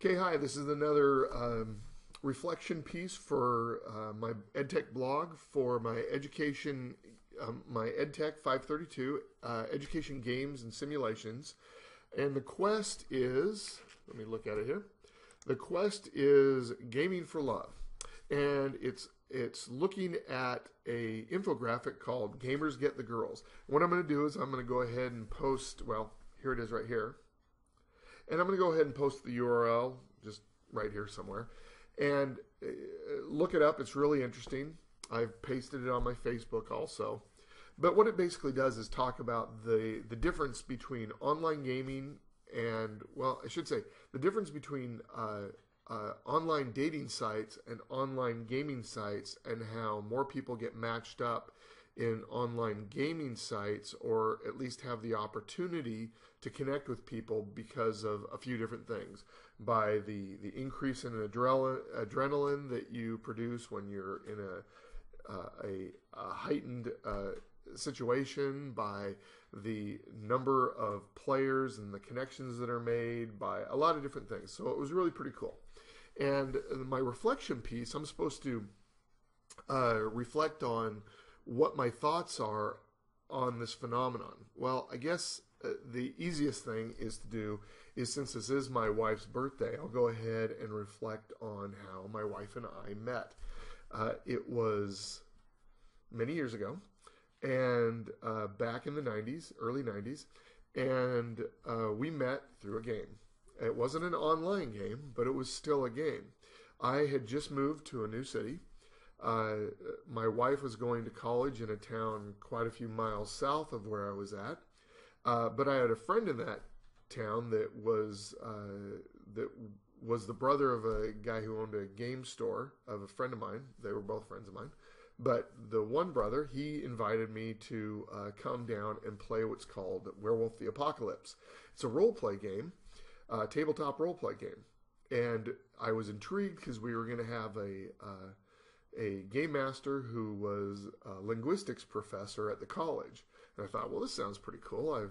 Okay, hi. This is another um, reflection piece for uh, my EdTech blog for my education, um, my EdTech 532 uh, education games and simulations. And the quest is, let me look at it here. The quest is gaming for love, and it's it's looking at a infographic called "Gamers Get the Girls." What I'm going to do is I'm going to go ahead and post. Well, here it is right here. And I'm going to go ahead and post the URL just right here somewhere. And uh, look it up. It's really interesting. I've pasted it on my Facebook also. But what it basically does is talk about the, the difference between online gaming and, well, I should say, the difference between uh, uh, online dating sites and online gaming sites and how more people get matched up in online gaming sites or at least have the opportunity to connect with people because of a few different things. By the, the increase in adrenaline, that you produce when you're in a, uh, a, a, heightened uh, situation by the number of players and the connections that are made by a lot of different things. So it was really pretty cool. And my reflection piece i'm supposed to uh, reflect on what my thoughts are on this phenomenon. Well, I guess uh, the easiest thing is to do is since this is my wife's birthday, I'll go ahead and reflect on how my wife and I met. Uh, it was many years ago, and uh, back in the 90s, early 90s, and uh, we met through a game. It wasn't an online game, but it was still a game. I had just moved to a new city uh, my wife was going to college in a town quite a few miles south of where I was at, uh, but I had a friend in that town that was uh, that was the brother of a guy who owned a game store of a friend of mine. They were both friends of mine. But the one brother, he invited me to uh, come down and play what's called Werewolf the Apocalypse. It's a role play game, tabletop role play game. And I was intrigued because we were going to have a uh, a game master who was a linguistics professor at the college. And I thought, well, this sounds pretty cool. I've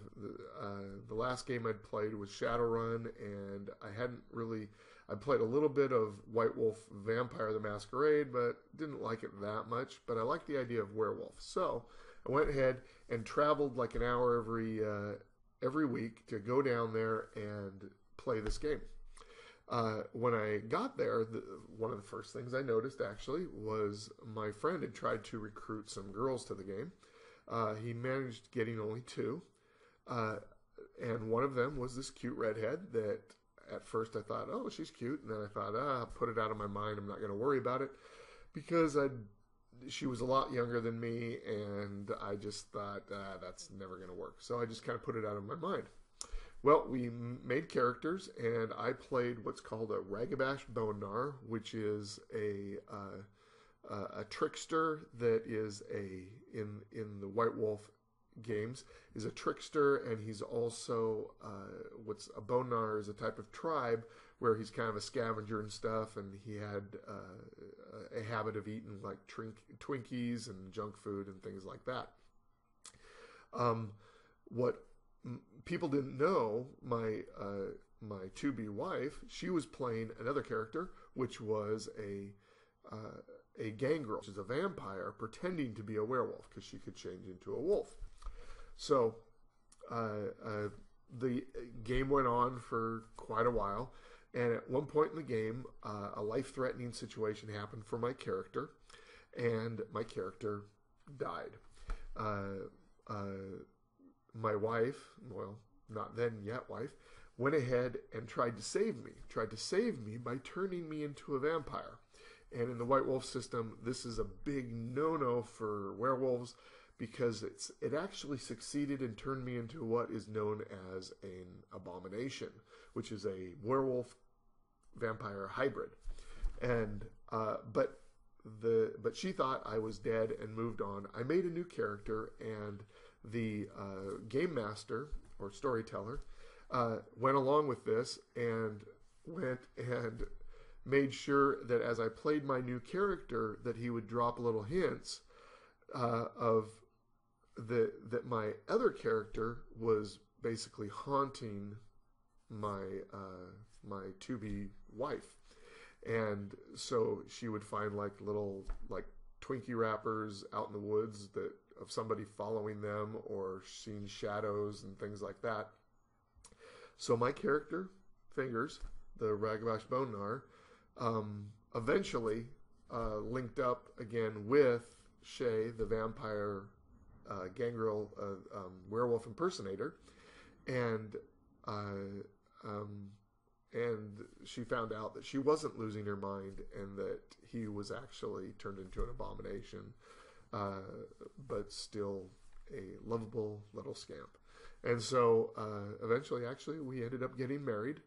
uh, the last game I'd played was Shadowrun, and I hadn't really. I played a little bit of White Wolf Vampire the Masquerade, but didn't like it that much. But I liked the idea of werewolf, so I went ahead and traveled like an hour every uh, every week to go down there and play this game. Uh, when I got there, the, one of the first things I noticed actually was my friend had tried to recruit some girls to the game. Uh, he managed getting only two, uh, and one of them was this cute redhead that at first I thought, oh, she's cute, and then I thought, ah, put it out of my mind. I'm not going to worry about it because I she was a lot younger than me, and I just thought ah, that's never going to work. So I just kind of put it out of my mind. Well, we made characters, and I played what's called a Ragabash Bone Gnawer, which is a uh, a trickster that is a in in the White Wolf games is a trickster, and he's also uh, what's a Bone Gnawer is a type of tribe where he's kind of a scavenger and stuff, and he had uh, a habit of eating like trink, Twinkies and junk food and things like that. Um, what people didn't know my uh, my to be wife. She was playing another character, which was a uh, a gangrel, which is a vampire pretending to be a werewolf because she could change into a wolf. So uh, uh, the game went on for quite a while, and at one point in the game, uh, a life threatening situation happened for my character, and my character died. My wife, well, not then yet wife, went ahead and tried to save me, tried to save me by turning me into a vampire. And in the White Wolf system, this is a big no-no for werewolves because it's it actually succeeded and turned me into what is known as an abomination, which is a werewolf vampire hybrid. And uh, but the but she thought I was dead and moved on. I made a new character and the uh, game master or storyteller uh, went along with this and went and made sure that as I played my new character, that he would drop little hints uh, of the that my other character was basically haunting my uh, my to be wife. And so she would find like little like Twinkie wrappers out in the woods that of somebody following them or seeing shadows and things like that. So my character, Fingers, the Ragabash Bone Gnawer, um, eventually uh, linked up again with Shay, the vampire uh, gangrel uh, um, werewolf impersonator, and uh, um, and she found out that she wasn't losing her mind and that he was actually turned into an abomination, uh, but still a lovable little scamp. And so uh, eventually, actually, we ended up getting married.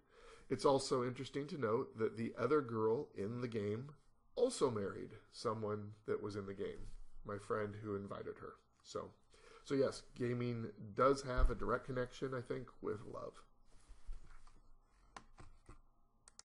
It's also interesting to note that the other girl in the game also married someone that was in the game, my friend who invited her. So, so yes, gaming does have a direct connection, I think, with love.